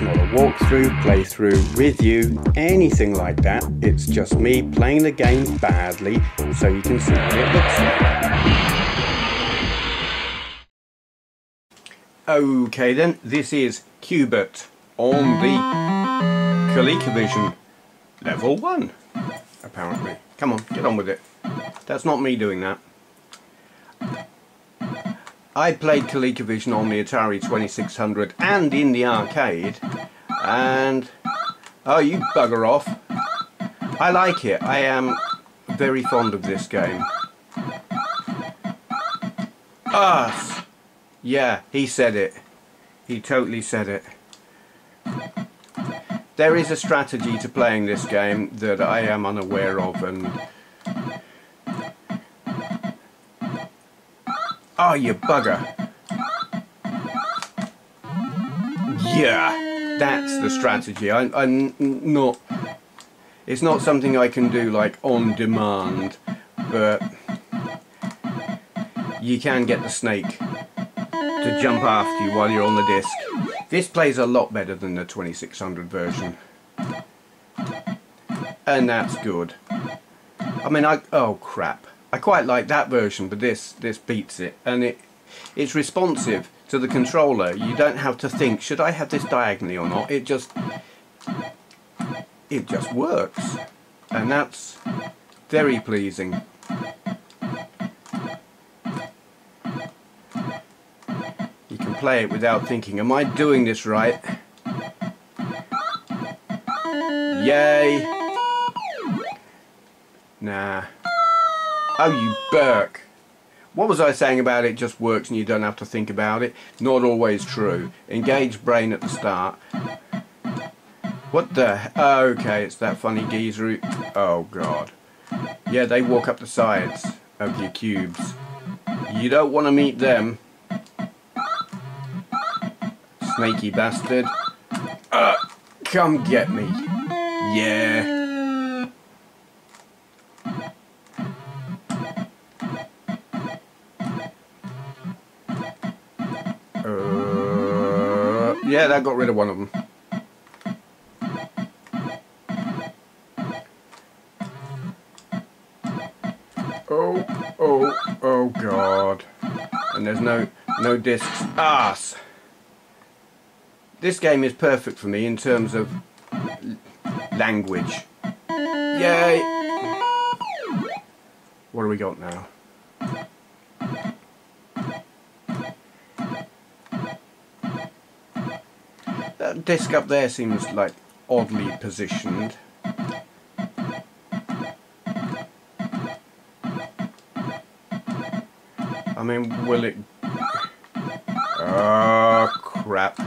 Not a walkthrough, playthrough, review, anything like that. It's just me playing the game badly so you can see what it looks like. Okay then, this is Q*Bert on the ColecoVision level 1, apparently. Come on, get on with it. That's not me doing that. I played ColecoVision on the Atari 2600 and in the arcade and oh you bugger off. I like it. I am very fond of this game. Ah, Us yeah he said it. He totally said it. There is a strategy to playing this game that I am unaware of and Oh, you bugger. Yeah, that's the strategy. I, I'm not... It's not something I can do like on demand, but you can get the snake to jump after you while you're on the disc. This plays a lot better than the 2600 version. And that's good. I mean, I... Oh, crap. I quite like that version, but this this beats it, and it it's responsive to the controller. You don't have to think, should I have this diagonally or not? It just it just works, and that's very pleasing. You can play it without thinking, am I doing this right? Yay! Nah. Oh, you Burke. What was I saying about it just works and you don't have to think about it? Not always true. Engage brain at the start. What the... Okay, it's that funny geezer root. Oh, God. Yeah, they walk up the sides of your cubes. You don't want to meet them. Snaky bastard. Uh, come get me. Yeah. Yeah, that got rid of one of them. Oh, oh, oh god. And there's no, no discs. Ass! This game is perfect for me in terms of language. Yay! What do we got now? That disc up there seems like oddly positioned. I mean, will it... Oh, crap.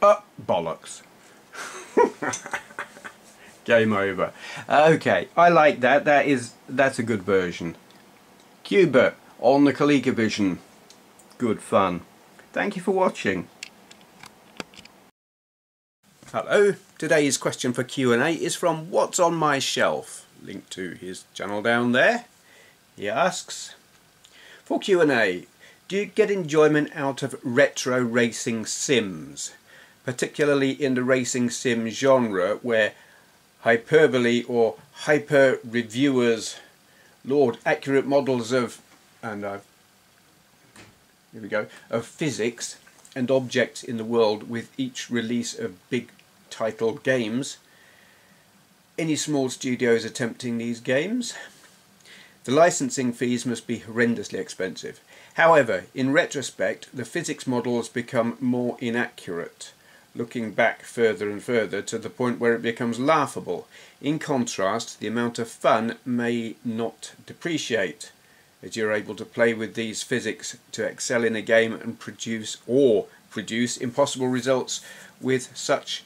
Oh, bollocks. Game over. Okay, I like that. That is, that's a good version. Q*Bert on the ColecoVision. Good fun. Thank you for watching. Hello, today's question for Q&A is from What's on My Shelf, link to his channel down there. He asks, for Q&A, do you get enjoyment out of retro racing sims, particularly in the racing sim genre where hyperbole or hyper reviewers laud accurate models of and I've here we go of physics and objects in the world with each release of big titled games. Any small studios attempting these games? The licensing fees must be horrendously expensive. However, in retrospect, the physics models become more inaccurate, looking back further and further to the point where it becomes laughable. In contrast, the amount of fun may not depreciate, as you're able to play with these physics to excel in a game and produce or produce impossible results with such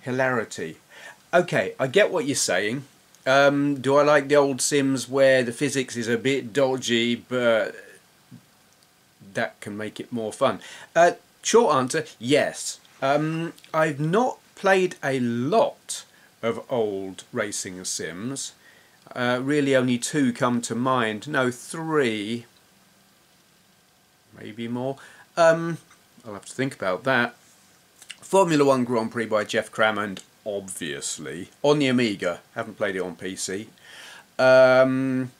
hilarity. Okay, I get what you're saying. Um, do I like the old Sims where the physics is a bit dodgy, but that can make it more fun? Uh, short answer, yes. Um, I've not played a lot of old racing Sims. Uh, really only two come to mind. No, three. Maybe more. Um, I'll have to think about that. Formula One Grand Prix by Geoff Crammond, obviously. On the Amiga, haven't played it on PC. Um,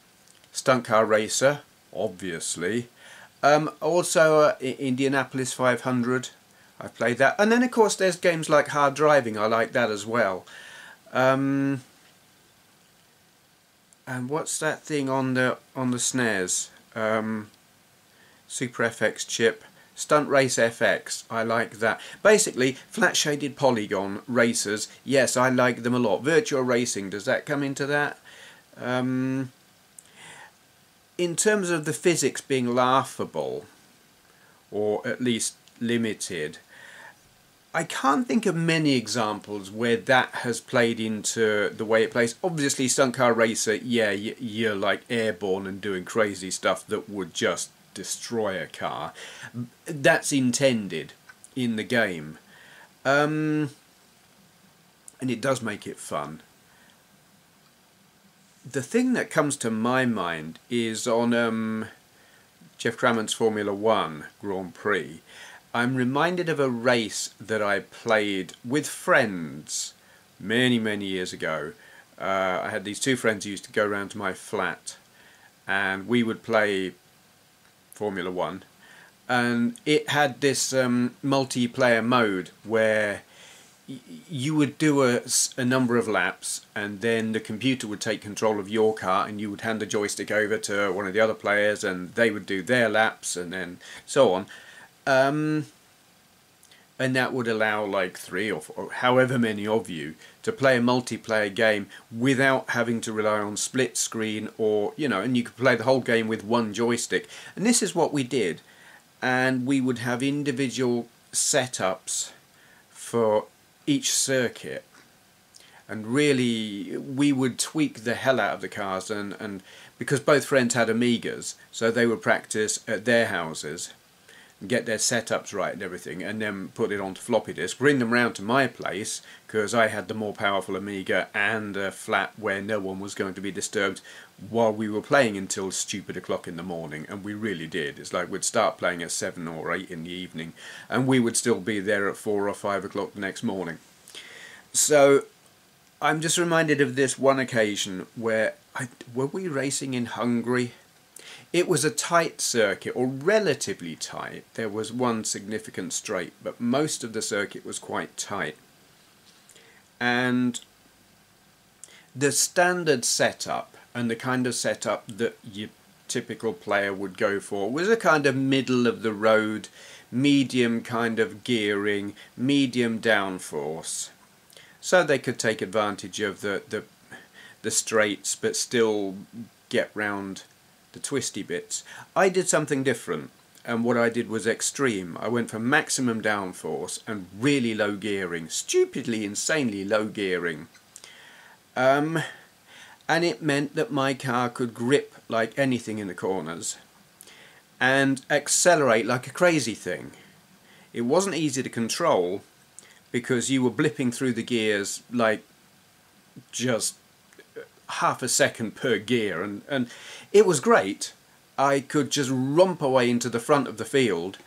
Stunt Car Racer, obviously. Um, also, uh, Indianapolis 500, I've played that. And then, of course, there's games like Hard Driving, I like that as well. Um, and what's that thing on the on the SNES? Um, Super FX chip. Stunt Race FX, I like that. Basically, flat shaded polygon racers, yes, I like them a lot. Virtual Racing, does that come into that? Um, in terms of the physics being laughable, or at least limited, I can't think of many examples where that has played into the way it plays. Obviously, Stunt Car Racer, yeah, you're like airborne and doing crazy stuff that would just destroy a car. That's intended in the game. Um, and it does make it fun. The thing that comes to my mind is on um, Geoff Crammond's Formula One Grand Prix. I'm reminded of a race that I played with friends many, many years ago. Uh, I had these two friends who used to go around to my flat and we would play Formula One, and it had this um, multiplayer mode where you would do a, a, number of laps and then the computer would take control of your car and you would hand the joystick over to one of the other players and they would do their laps and then so on. Um, and that would allow like three or, four, or however many of you to play a multiplayer game without having to rely on split screen or you know and you could play the whole game with one joystick. And this is what we did. And we would have individual setups for each circuit. And really we would tweak the hell out of the cars and, and because both friends had Amigas so they would practice at their houses get their setups right and everything and then put it onto floppy disk, bring them round to my place because I had the more powerful Amiga and a flat where no one was going to be disturbed while we were playing until stupid o'clock in the morning and we really did. It's like we'd start playing at 7 or 8 in the evening and we would still be there at 4 or 5 o'clock the next morning. So I'm just reminded of this one occasion where I, were we racing in Hungary? It was a tight circuit, or relatively tight. There was one significant straight, but most of the circuit was quite tight. And the standard setup and the kind of setup that your typical player would go for was a kind of middle of the road, medium kind of gearing, medium downforce. So they could take advantage of the, the, the straights but still get round the twisty bits. I did something different and what I did was extreme. I went for maximum downforce and really low gearing, stupidly, insanely low gearing. Um, and it meant that my car could grip like anything in the corners and accelerate like a crazy thing. It wasn't easy to control because you were blipping through the gears like just half a second per gear and, and it was great. I could just romp away into the front of the field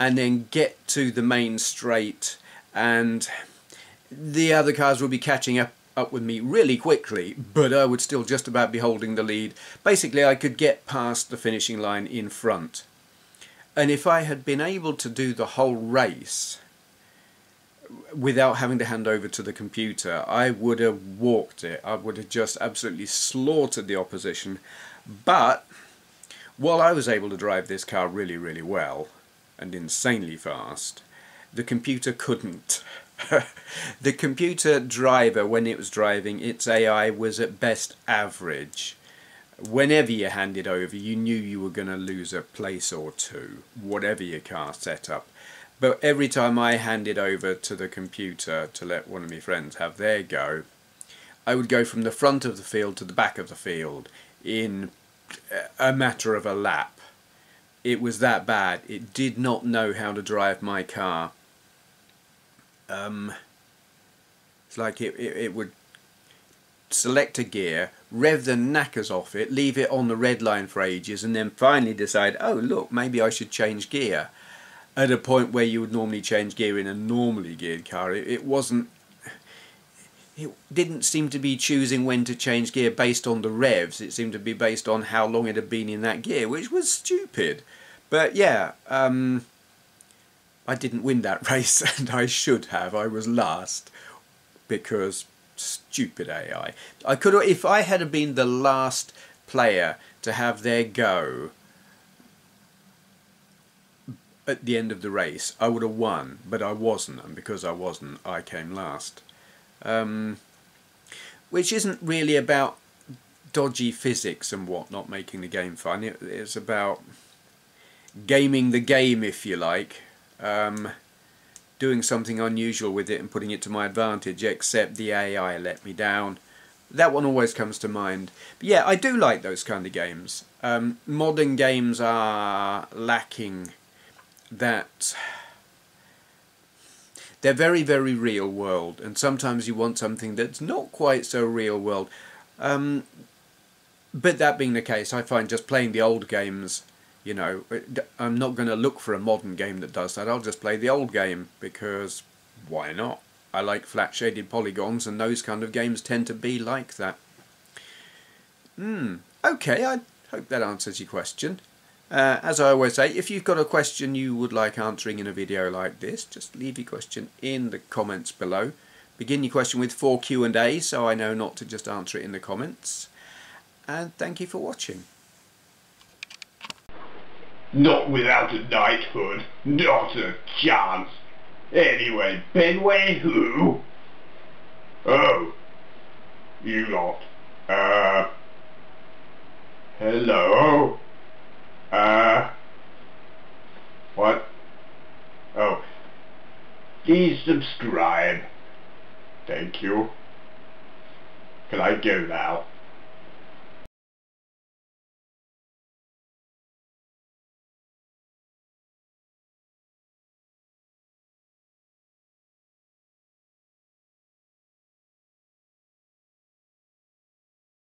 and then get to the main straight and the other cars would be catching up up with me really quickly but I would still just about be holding the lead. Basically I could get past the finishing line in front and if I had been able to do the whole race without having to hand over to the computer, I would have walked it. I would have just absolutely slaughtered the opposition. But while I was able to drive this car really, really well and insanely fast, the computer couldn't. the computer driver, when it was driving, its AI was at best average. Whenever you handed over, you knew you were going to lose a place or two, whatever your car set up. But every time I handed over to the computer to let one of my friends have their go, I would go from the front of the field to the back of the field in a matter of a lap. It was that bad. It did not know how to drive my car. Um, it's like it, it, it would select a gear, rev the knackers off it, leave it on the red line for ages, and then finally decide, oh look, maybe I should change gear at a point where you would normally change gear in a normally geared car. It, it wasn't. It didn't seem to be choosing when to change gear based on the revs. It seemed to be based on how long it had been in that gear, which was stupid. But yeah, um, I didn't win that race, and I should have. I was last because stupid AI. I could, if I had been the last player to have their go at the end of the race, I would have won, but I wasn't, and because I wasn't, I came last. Um, which isn't really about dodgy physics and whatnot making the game fun. It, it's about gaming the game, if you like. Um, doing something unusual with it and putting it to my advantage, except the AI let me down. That one always comes to mind. But yeah, I do like those kind of games. Um, modern games are lacking that they're very, very real world, and sometimes you want something that's not quite so real world. Um, but that being the case, I find just playing the old games, you know, I'm not going to look for a modern game that does that. I'll just play the old game because why not? I like flat shaded polygons, and those kind of games tend to be like that. Hmm. Okay, I hope that answers your question. Uh, as I always say, if you've got a question you would like answering in a video like this, just leave your question in the comments below. Begin your question with 4Q&A so I know not to just answer it in the comments. And thank you for watching. Not without a knighthood. Not a chance. Anyway, Benway who? Oh. You lot. Uh. Hello? Uh, what? Oh. Please subscribe. Thank you. Can I go now?